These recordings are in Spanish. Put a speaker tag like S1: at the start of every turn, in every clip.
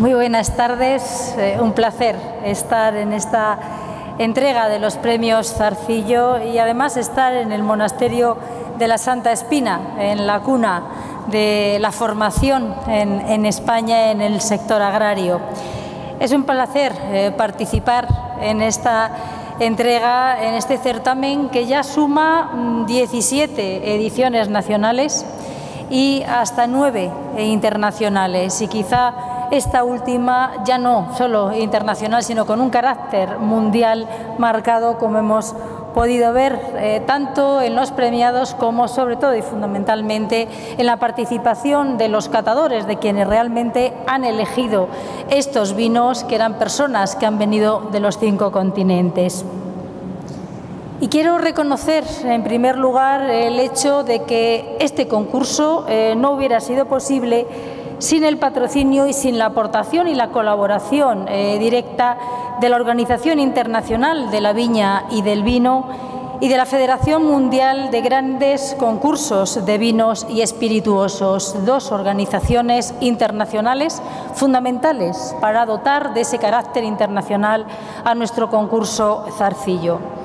S1: Muy buenas tardes, eh, un placer estar en esta entrega de los premios Zarcillo y además estar en el monasterio de la Santa Espina, en la cuna de la formación en, España en el sector agrario. Es un placer eh, participar en esta entrega, en este certamen que ya suma 17 mm, ediciones nacionales y hasta nueve internacionales y quizá esta última ya no solo internacional, sino con un carácter mundial marcado, como hemos podido ver eh, tanto en los premiados como sobre todo y fundamentalmente en la participación de los catadores, de quienes realmente han elegido estos vinos, que eran personas que han venido de los cinco continentes. Y quiero reconocer, en primer lugar, el hecho de que este concurso eh, no hubiera sido posible sin el patrocinio y sin la aportación y la colaboración eh, directa de la Organización Internacional de la Viña y del Vino y de la Federación Mundial de Grandes Concursos de Vinos y Espirituosos, dos organizaciones internacionales fundamentales para dotar de ese carácter internacional a nuestro concurso Zarcillo.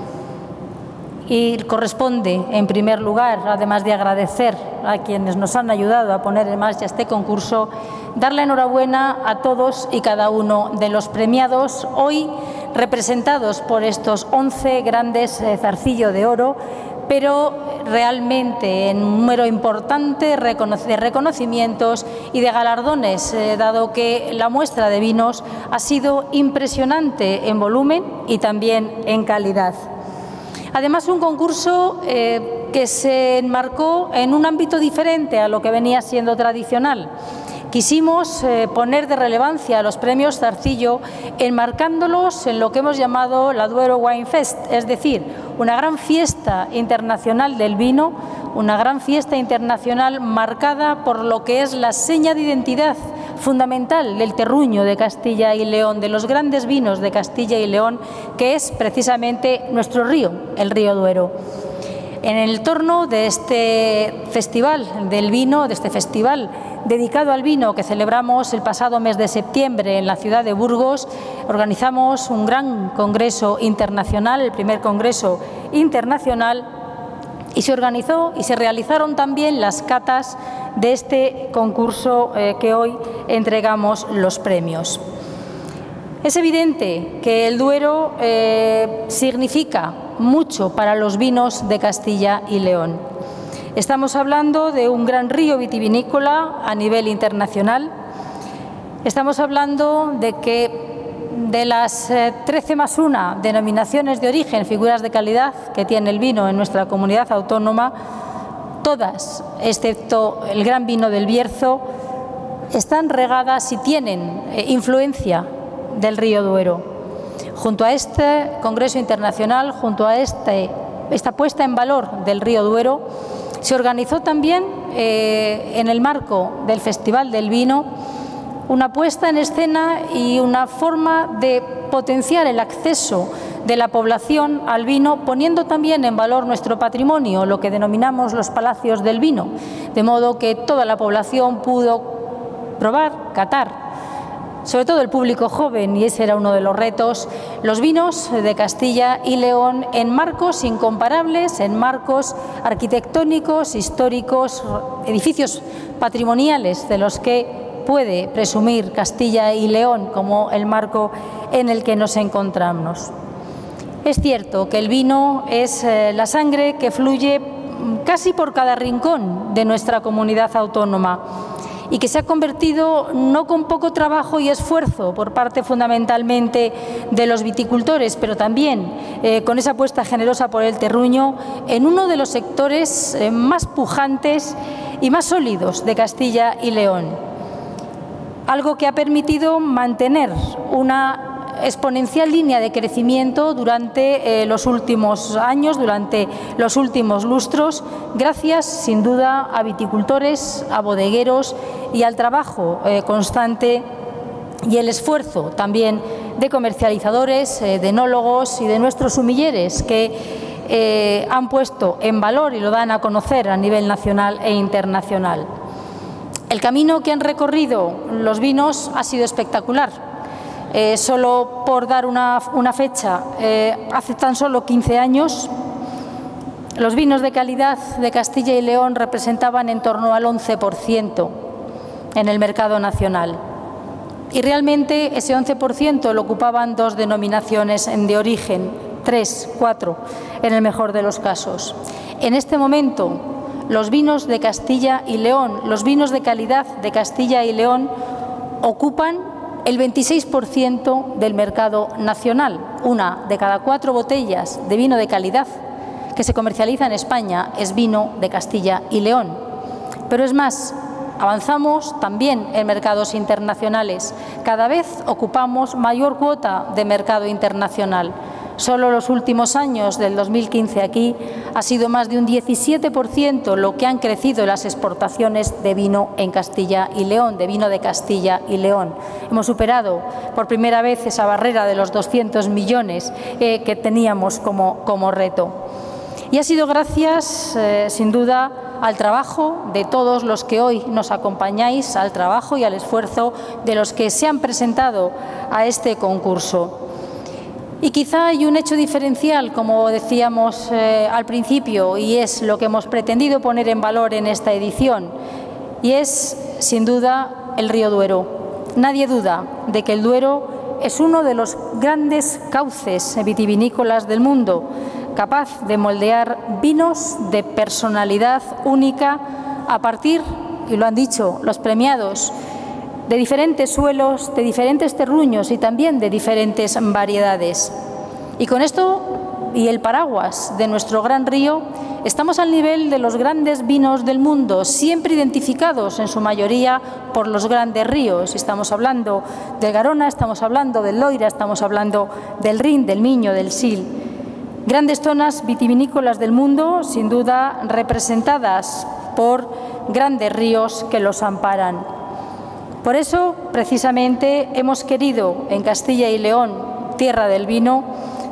S1: Y corresponde, en primer lugar, además de agradecer a quienes nos han ayudado a poner en marcha este concurso, dar la enhorabuena a todos y cada uno de los premiados, hoy representados por estos 11 grandes eh, zarcillo de oro, pero realmente en un número importante de reconocimientos y de galardones, eh, dado que la muestra de vinos ha sido impresionante en volumen y también en calidad. Además, un concurso eh, que se enmarcó en un ámbito diferente a lo que venía siendo tradicional. Quisimos eh, poner de relevancia los premios Zarcillo enmarcándolos en lo que hemos llamado la Duero Wine Fest, es decir, una gran fiesta internacional del vino, una gran fiesta internacional marcada por lo que es la seña de identidad fundamental del terruño de Castilla y León, de los grandes vinos de Castilla y León, que es precisamente nuestro río, el río Duero. En el torno de este festival del vino, de este festival dedicado al vino que celebramos el pasado mes de septiembre en la ciudad de Burgos, organizamos un gran congreso internacional, el primer congreso internacional, y se organizó y se realizaron también las catas de este concurso eh, que hoy entregamos los premios. Es evidente que el Duero eh, significa mucho para los vinos de Castilla y León. Estamos hablando de un gran río vitivinícola a nivel internacional. Estamos hablando de que de las 13 eh, más una denominaciones de origen, figuras de calidad que tiene el vino en nuestra comunidad autónoma, todas, excepto el gran vino del Bierzo, están regadas y tienen eh, influencia del río Duero. Junto a este Congreso Internacional, junto a este, esta puesta en valor del río Duero, se organizó también eh, en el marco del Festival del Vino una puesta en escena y una forma de potenciar el acceso de la población al vino, poniendo también en valor nuestro patrimonio, lo que denominamos los palacios del vino, de modo que toda la población pudo probar, catar, sobre todo el público joven, y ese era uno de los retos, los vinos de Castilla y León en marcos incomparables, en marcos arquitectónicos, históricos, edificios patrimoniales de los que puede presumir Castilla y León como el marco en el que nos encontramos. Es cierto que el vino es eh, la sangre que fluye casi por cada rincón de nuestra comunidad autónoma y que se ha convertido no con poco trabajo y esfuerzo por parte fundamentalmente de los viticultores, pero también eh, con esa apuesta generosa por el terruño, en uno de los sectores eh, más pujantes y más sólidos de Castilla y León algo que ha permitido mantener una exponencial línea de crecimiento durante eh, los últimos años, durante los últimos lustros, gracias sin duda a viticultores, a bodegueros y al trabajo eh, constante y el esfuerzo también de comercializadores, eh, de enólogos y de nuestros sumilleres que han puesto en valor y lo dan a conocer a nivel nacional e internacional. El camino que han recorrido los vinos ha sido espectacular. Eh, solo por dar una, fecha, eh, hace tan solo 15 años, los vinos de calidad de Castilla y León representaban en torno al 11% en el mercado nacional. Y realmente ese 11% lo ocupaban dos denominaciones de origen, tres, cuatro, en el mejor de los casos. En este momento, los vinos de Castilla y León, los vinos de calidad de Castilla y León, ocupan el 26% del mercado nacional. Una de cada cuatro botellas de vino de calidad que se comercializa en España es vino de Castilla y León. Pero es más, avanzamos también en mercados internacionales. Cada vez ocupamos mayor cuota de mercado internacional. Solo los últimos años del 2015 aquí ha sido más de un 17% lo que han crecido las exportaciones de vino en Castilla y León, de vino de Castilla y León. Hemos superado por primera vez esa barrera de los 200 millones eh, que teníamos como, como, reto. Y ha sido gracias, eh, sin duda, al trabajo de todos los que hoy nos acompañáis, al trabajo y al esfuerzo de los que se han presentado a este concurso. Y quizá hay un hecho diferencial, como decíamos eh, al principio, y es lo que hemos pretendido poner en valor en esta edición, y es, sin duda, el río Duero. Nadie duda de que el Duero es uno de los grandes cauces vitivinícolas del mundo, capaz de moldear vinos de personalidad única a partir, y lo han dicho los premiados, de diferentes suelos, de diferentes terruños y también de diferentes variedades. Y con esto y el paraguas de nuestro gran río, estamos al nivel de los grandes vinos del mundo, siempre identificados en su mayoría por los grandes ríos. Estamos hablando del Garona, estamos hablando del Loira, estamos hablando del Rin, del Miño, del Sil. Grandes zonas vitivinícolas del mundo, sin duda representadas por grandes ríos que los amparan. Por eso, precisamente, hemos querido en Castilla y León, tierra del vino,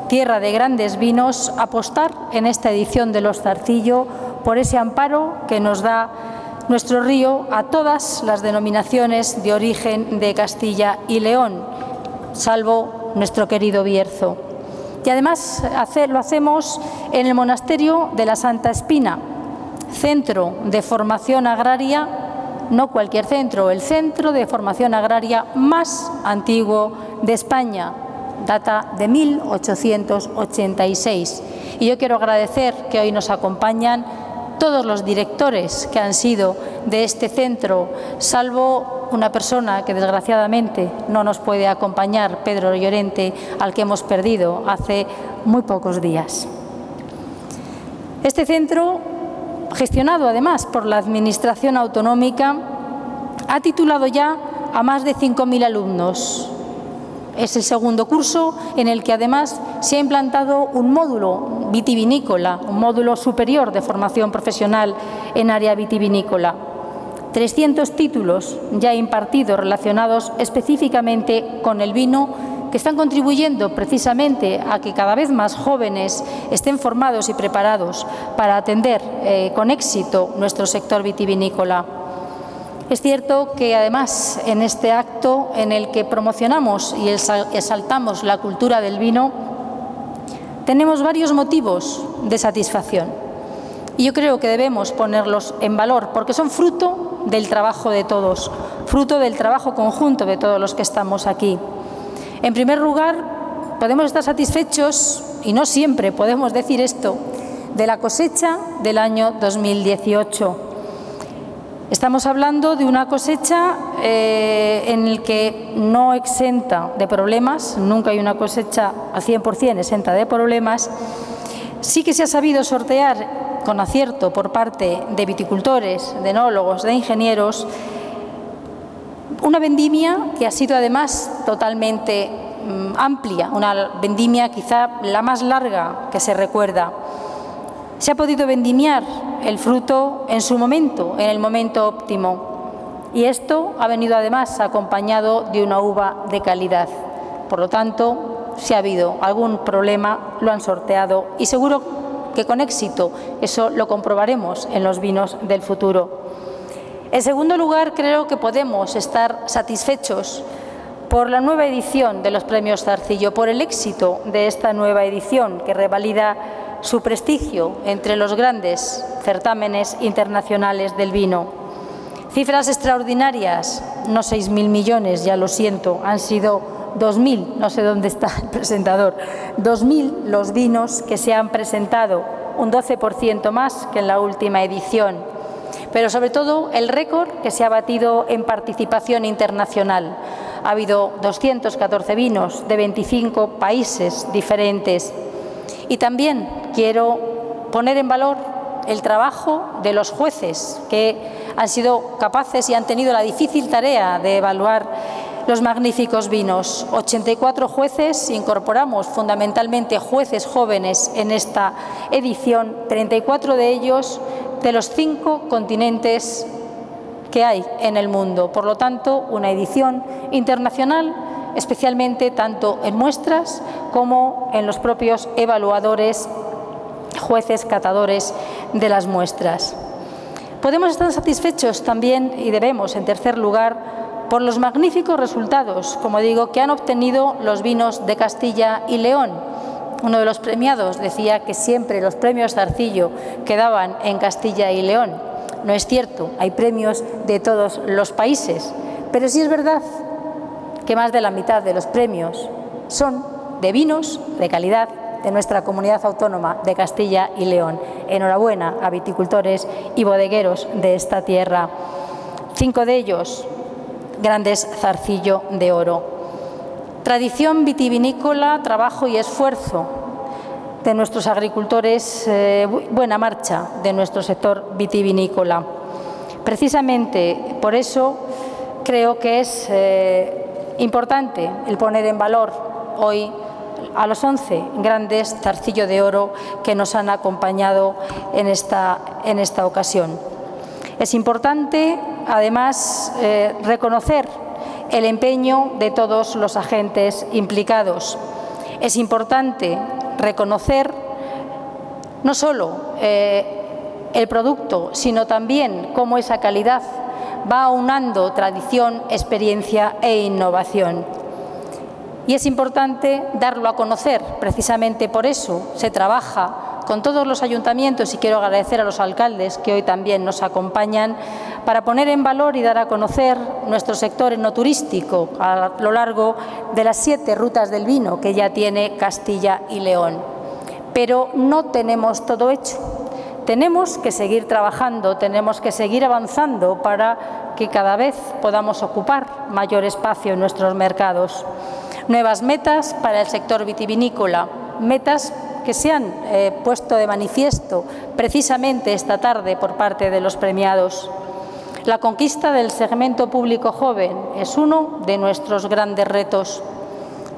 S1: tierra de grandes vinos, apostar en esta edición de Los Zarcillo por ese amparo que nos da nuestro río a todas las denominaciones de origen de Castilla y León, salvo nuestro querido Bierzo. Y además lo hacemos en el monasterio de la Santa Espina, centro de formación agraria no cualquier centro, el centro de formación agraria más antiguo de España, data de 1886. Y yo quiero agradecer que hoy nos acompañan todos los directores que han sido de este centro, salvo una persona que desgraciadamente no nos puede acompañar, Pedro Llorente, al que hemos perdido hace muy pocos días. Este centro gestionado además por la Administración Autonómica, ha titulado ya a más de 5.000 alumnos. Es el segundo curso en el que además se ha implantado un módulo vitivinícola, un módulo superior de formación profesional en área vitivinícola. 300 títulos ya impartidos relacionados específicamente con el vino que están contribuyendo precisamente a que cada vez más jóvenes estén formados y preparados para atender eh, con éxito nuestro sector vitivinícola. Es cierto que además en este acto en el que promocionamos y exaltamos la cultura del vino, tenemos varios motivos de satisfacción. Y yo creo que debemos ponerlos en valor porque son fruto del trabajo de todos, fruto del trabajo conjunto de todos los que estamos aquí. En primer lugar, podemos estar satisfechos, y no siempre podemos decir esto, de la cosecha del año 2018. Estamos hablando de una cosecha eh, en la que no exenta de problemas, nunca hay una cosecha al 100% exenta de problemas. Sí que se ha sabido sortear con acierto por parte de viticultores, de enólogos, de ingenieros, una vendimia que ha sido además totalmente mm, amplia, una vendimia quizá la más larga que se recuerda. Se ha podido vendimiar el fruto en su momento, en el momento óptimo, y esto ha venido además acompañado de una uva de calidad. Por lo tanto, si ha habido algún problema, lo han sorteado y seguro que con éxito eso lo comprobaremos en los vinos del futuro. En segundo lugar, creo que podemos estar satisfechos por la nueva edición de los premios Zarcillo, por el éxito de esta nueva edición que revalida su prestigio entre los grandes certámenes internacionales del vino. Cifras extraordinarias, no 6.000 millones, ya lo siento, han sido 2.000, no sé dónde está el presentador, 2.000 los vinos que se han presentado, un 12% más que en la última edición. Pero sobre todo el récord que se ha batido en participación internacional. Ha habido 214 vinos de 25 países diferentes. Y también quiero poner en valor el trabajo de los jueces que han sido capaces y han tenido la difícil tarea de evaluar los magníficos vinos. 84 jueces, incorporamos fundamentalmente jueces jóvenes en esta edición, 34 de ellos de los cinco continentes que hay en el mundo. Por lo tanto, una edición internacional, especialmente tanto en muestras como en los propios evaluadores, jueces, catadores de las muestras. Podemos estar satisfechos también, y debemos, en tercer lugar, por los magníficos resultados, como digo, que han obtenido los vinos de Castilla y León. Uno de los premiados decía que siempre los premios Zarcillo quedaban en Castilla y León. No es cierto, hay premios de todos los países, pero sí es verdad que más de la mitad de los premios son de vinos de calidad de nuestra comunidad autónoma de Castilla y León. Enhorabuena a viticultores y bodegueros de esta tierra. Cinco de ellos grandes zarcillo de oro. Tradición vitivinícola, trabajo y esfuerzo de nuestros agricultores, eh, buena marcha de nuestro sector vitivinícola. Precisamente por eso creo que es eh, importante el poner en valor hoy a los 11 grandes zarcillo de oro que nos han acompañado en esta, en esta ocasión. Es importante además, eh, reconocer el empeño de todos los agentes implicados. Es importante reconocer no solo eh, el producto, sino también cómo esa calidad va aunando tradición, experiencia e innovación. Y es importante darlo a conocer, precisamente por eso se trabaja con todos los ayuntamientos y quiero agradecer a los alcaldes que hoy también nos acompañan para poner en valor y dar a conocer nuestro sector no turístico a lo largo de las siete rutas del vino que ya tiene Castilla y León. Pero no tenemos todo hecho. Tenemos que seguir trabajando, tenemos que seguir avanzando para que cada vez podamos ocupar mayor espacio en nuestros mercados. Nuevas metas para el sector vitivinícola, metas que se han eh, puesto de manifiesto precisamente esta tarde por parte de los premiados. La conquista del segmento público joven es uno de nuestros grandes retos.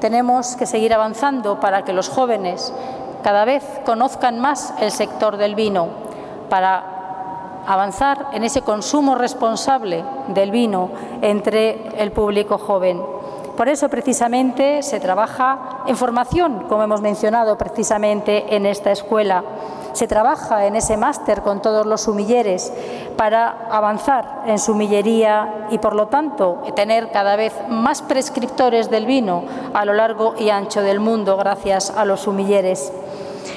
S1: Tenemos que seguir avanzando para que los jóvenes cada vez conozcan más el sector del vino, para avanzar en ese consumo responsable del vino entre el público joven. Por eso, precisamente, se trabaja en formación, como hemos mencionado precisamente en esta escuela. Se trabaja en ese máster con todos los sumilleres para avanzar en sumillería y, por lo tanto, tener cada vez más prescriptores del vino a lo largo y ancho del mundo gracias a los sumilleres.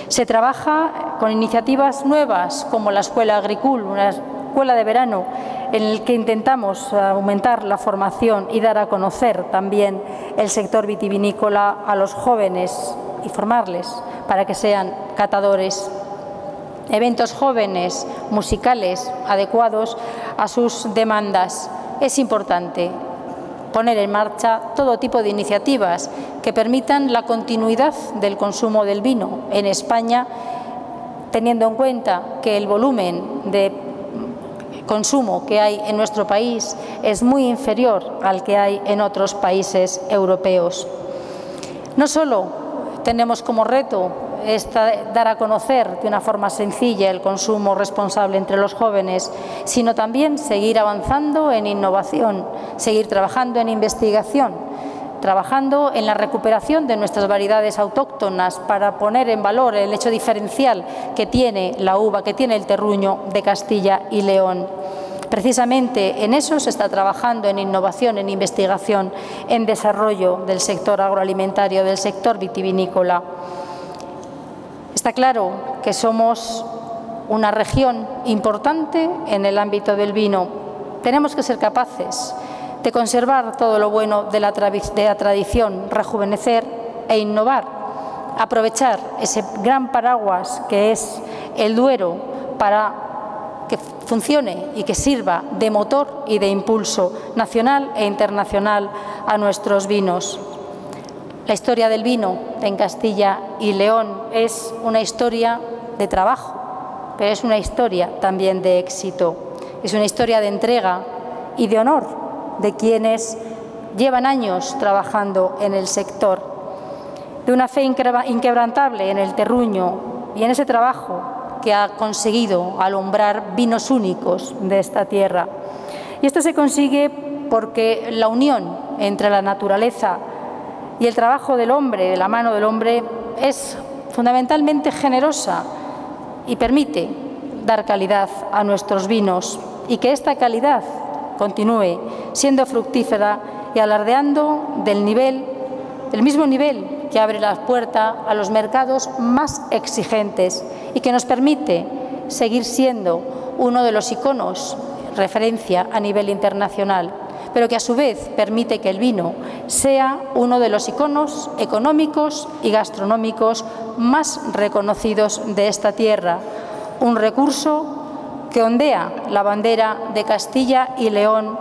S1: Se trabaja con iniciativas nuevas como la Escuela Agricul, una escuela de verano en el que intentamos aumentar la formación y dar a conocer también el sector vitivinícola a los jóvenes y formarles para que sean catadores. Eventos jóvenes, musicales, adecuados a sus demandas. Es importante poner en marcha todo tipo de iniciativas que permitan la continuidad del consumo del vino en España, teniendo en cuenta que el volumen de consumo que hay en nuestro país es muy inferior al que hay en otros países europeos. No solo tenemos como reto dar a conocer de una forma sencilla el consumo responsable entre los jóvenes, sino también seguir avanzando en innovación, seguir trabajando en investigación, trabajando en la recuperación de nuestras variedades autóctonas para poner en valor el hecho diferencial que tiene la uva, que tiene el terruño de Castilla y León Precisamente en eso se está trabajando, en innovación, en investigación, en desarrollo del sector agroalimentario, del sector vitivinícola. Está claro que somos una región importante en el ámbito del vino. Tenemos que ser capaces de conservar todo lo bueno de la, tradición, rejuvenecer e innovar, aprovechar ese gran paraguas que es el Duero para que funcione y que sirva de motor y de impulso nacional e internacional a nuestros vinos. La historia del vino en Castilla y León es una historia de trabajo, pero es una historia también de éxito. Es una historia de entrega y de honor de quienes llevan años trabajando en el sector, de una fe inquebrantable en el terruño y en ese trabajo que ha conseguido alumbrar vinos únicos de esta tierra. Y esto se consigue porque la unión entre la naturaleza y el trabajo del hombre, la mano del hombre, es fundamentalmente generosa y permite dar calidad a nuestros vinos y que esta calidad continúe siendo fructífera y alardeando del nivel, del mismo nivel que abre la puerta a los mercados más exigentes y que nos permite seguir siendo uno de los iconos referencia a nivel internacional, pero que a su vez permite que el vino sea uno de los iconos económicos y gastronómicos más reconocidos de esta tierra, un recurso que ondea la bandera de Castilla y León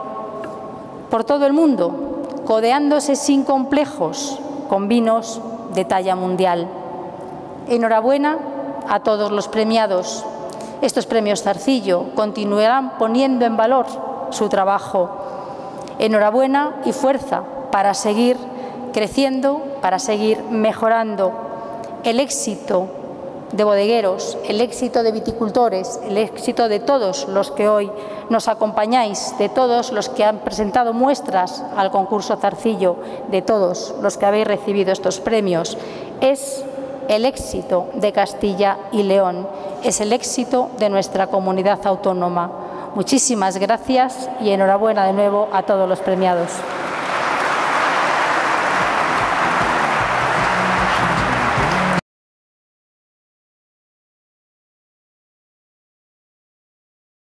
S1: por todo el mundo, codeándose sin complejos con vinos de talla mundial. Enhorabuena a todos los premiados. Estos premios Zarcillo continuarán poniendo en valor su trabajo. Enhorabuena y fuerza para seguir creciendo, para seguir mejorando. El éxito de bodegueros, el éxito de viticultores, el éxito de todos los que hoy nos acompañáis, de todos los que han presentado muestras al concurso Zarcillo, de todos los que habéis recibido estos premios, es el éxito de Castilla y León, es el éxito de nuestra comunidad autónoma. Muchísimas gracias y enhorabuena de nuevo a todos los premiados.